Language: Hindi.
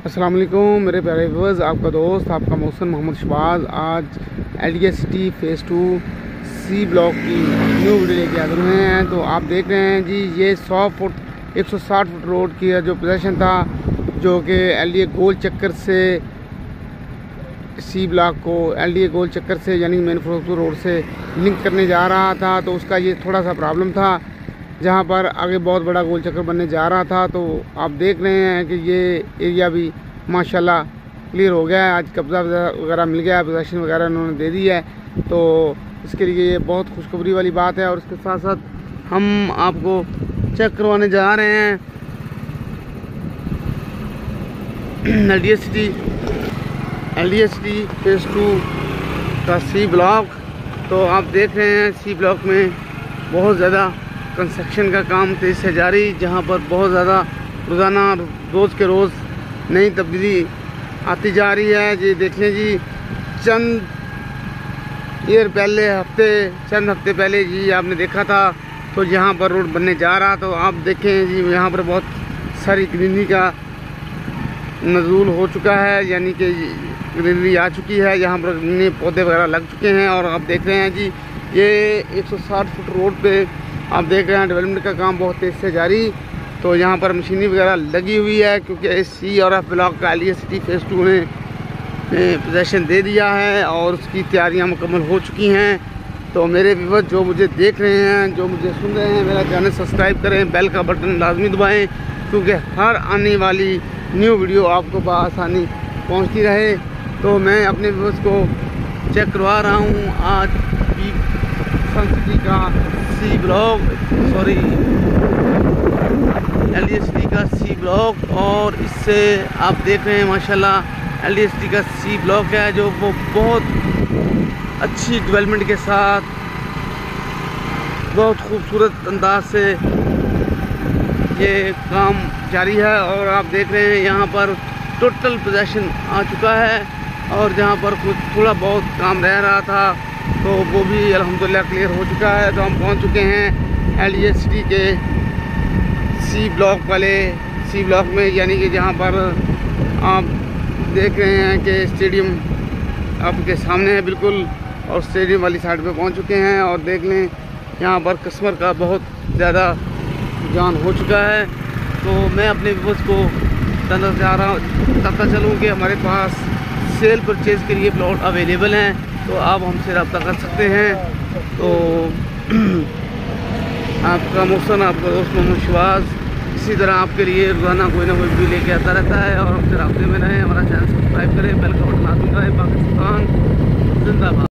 अस्सलाम वालेकुम मेरे प्यारे व्यूवर्स आपका दोस्त, आपका मौसम मोहम्मद शबाज आज L D city phase two C block की न्यू वीडियो लेके आते हैं। तो आप देख रहे हैं जी ये 100 फुट 160 फुट रोड की जो पोजेशन था, जो कि एल डी ए गोल चक्कर से सी ब्लॉक को एल डी ए गोल चक्कर से, यानी मैन फिरोजपुर रोड से लिंक करने जा रहा था। तो उसका ये थोड़ा सा प्रॉब्लम था। जहाँ पर आगे बहुत बड़ा गोल चक्कर बनने जा रहा था तो आप देख रहे हैं कि ये एरिया भी माशाल्लाह क्लियर हो गया है। आज कब्ज़ा वगैरह मिल गया है पोजेशन वगैरह उन्होंने दे दी है। तो इसके लिए ये बहुत खुशखबरी वाली बात है और इसके साथ साथ हम आपको चेक करवाने जा रहे हैं। L D S T L D S T phase two का सी ब्लॉक तो आप देख रहे हैं सी ब्लॉक में बहुत ज़्यादा कंस्ट्रक्शन का काम तेज़ से जारी, जहाँ पर बहुत ज़्यादा रोज़ाना रोज़ के रोज़ नई तब्दीली आती जा रही है। जी, देख लें जी, चंद ईयर पहले, हफ़्ते, चंद हफ़्ते पहले जी आपने देखा था तो यहाँ पर रोड बनने जा रहा तो आप देखें जी, यहाँ पर बहुत सारी ग्रीनरी का नजूल हो चुका है, यानी कि ग्रीनरी आ चुकी है। यहाँ पर पौधे वगैरह लग चुके हैं, और आप देख रहे हैं जी ये 160 फुट रोड पे आप देख रहे हैं डेवलपमेंट का काम बहुत तेज़ से जारी। तो यहाँ पर मशीनी वगैरह लगी हुई है, क्योंकि सी और एफ़ ब्लॉक का एल सिटी फ़ेज़ टू ने पोजेशन दे दिया है और उसकी तैयारियाँ मुकम्मल हो चुकी हैं। तो मेरे व्यूवर जो मुझे देख रहे हैं, जो मुझे सुन रहे हैं, मेरा चैनल सब्सक्राइब करें बेल का बटन लाजमी दबाएँ, क्योंकि हर आने वाली न्यू वीडियो आपको बसानी पहुँचती रहे। तो मैं अपने व्यूवर्स को चेक करवा रहा हूँ। आज का सी ब्लॉक सॉरी एल का सी ब्लॉक और इससे आप देख रहे हैं, माशाल्लाह एल का सी ब्लॉक है, जो वो बहुत अच्छी डेवलपमेंट के साथ बहुत खूबसूरत अंदाज से ये काम जारी है, और आप देख रहे हैं, यहाँ पर टोटल पोजेशन आ चुका है, और जहाँ पर कुछ थोड़ा बहुत काम रह रहा था। तो वो भी अल्हम्दुलिल्लाह क्लियर हो चुका है। तो हम पहुँच चुके हैं एल के सी ब्लॉक वाले सी ब्लॉक में, यानी कि जहाँ पर आप देख रहे हैं कि स्टेडियम आपके सामने है बिल्कुल, और स्टेडियम वाली साइड पे पहुँच चुके हैं। और देख लें, यहाँ पर कस्मर का बहुत ज़्यादा जान हो चुका है। तो मैं अपने व्यूवर्स को बताना चाह रहा हूँ। बताता चलूँ कि हमारे पास सेल परचेज़ के लिए प्लॉट अवेलेबल हैं। तो आप हमसे रब्ता कर सकते हैं। तो आपका मौसम आपका दोस्त मोहम्मद शवाज इसी तरह आपके लिए रोज़ाना कोई ना कोई भी लेके आता रहता है और हमसे रबते में रहें। हमारा चैनल सब्सक्राइब करें, बेल का बटन आती रहे पाकिस्तान, जिंदाबाद।